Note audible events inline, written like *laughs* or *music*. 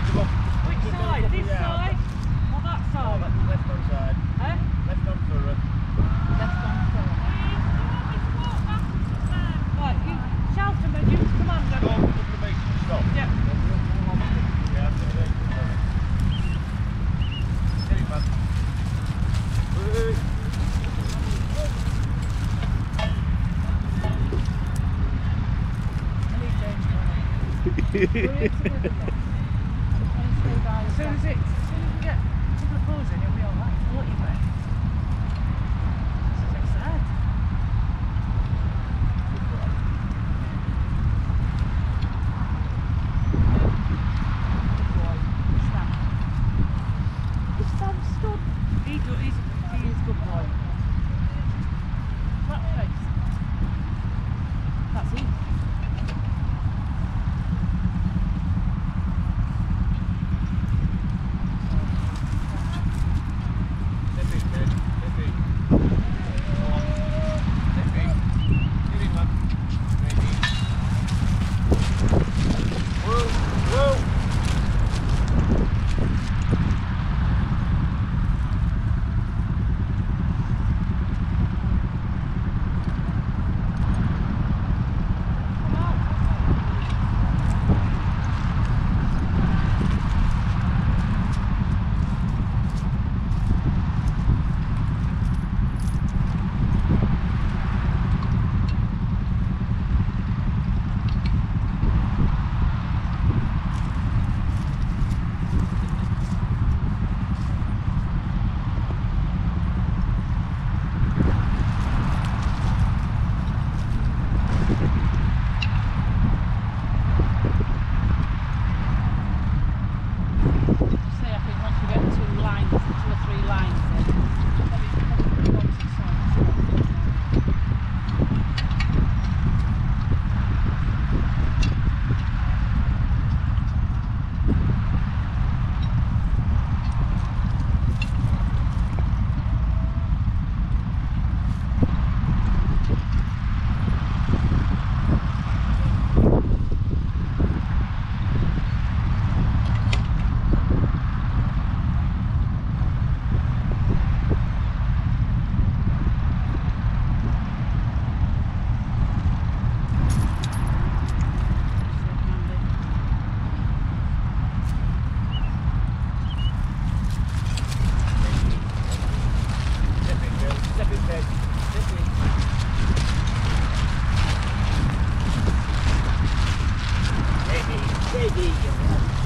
Which side? This side? Or that side? Oh, left hand side. Eh? Left hand through. Left hand through. Right, you shout them and you command them. Go up the base stop. Yeah. Hehehehe *laughs* soon as it, as soon as we get a couple in, it'll be alright. You. This is Stamp, stamp. He's ايديا